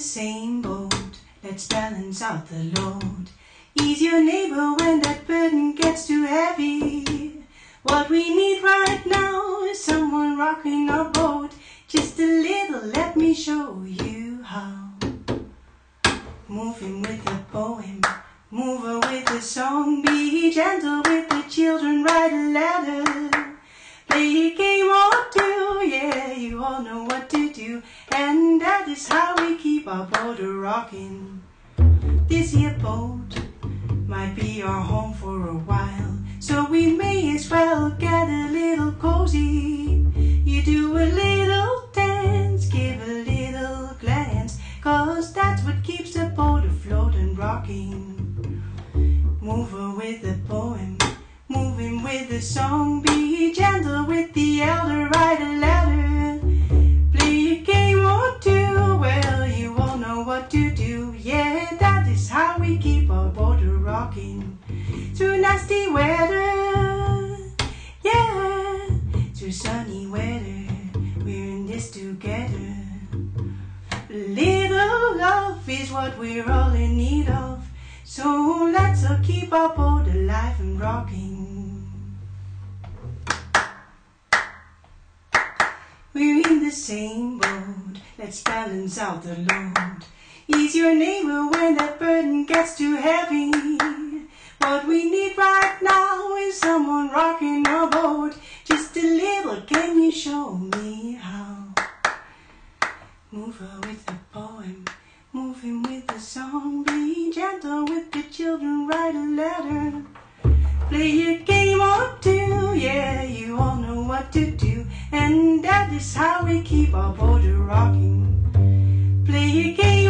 same boat. Let's balance out the load. Ease your neighbor when that burden gets too heavy. What we need right now is someone rocking our boat. Just a little, let me show you how. Moving with a poem, move with a song. Be gentle with the children, write a letter. Play a game or two, yeah, you all know what to do. And is how we keep our boat a rocking. This here boat might be our home for a while. So we may as well get a little cozy. You do a little dance, give a little glance. Cause that's what keeps the boat afloat and rocking. Move with a poem, moving with a song. Be gentle with the elder, write a letter. Through nasty weather, yeah, through sunny weather, we're in this together. Little love is what we're all in need of. So let's all keep our boat alive and rocking. We're in the same boat, let's balance out the load. Ease your neighbor when that burden gets too heavy. What we need right now is someone rocking our boat. Just a little, can you show me how? Move her with a poem, move him with a song. Be gentle with the children, write a letter. Play a game or two, yeah, you all know what to do. And that is how we keep our boat rocking. Play a game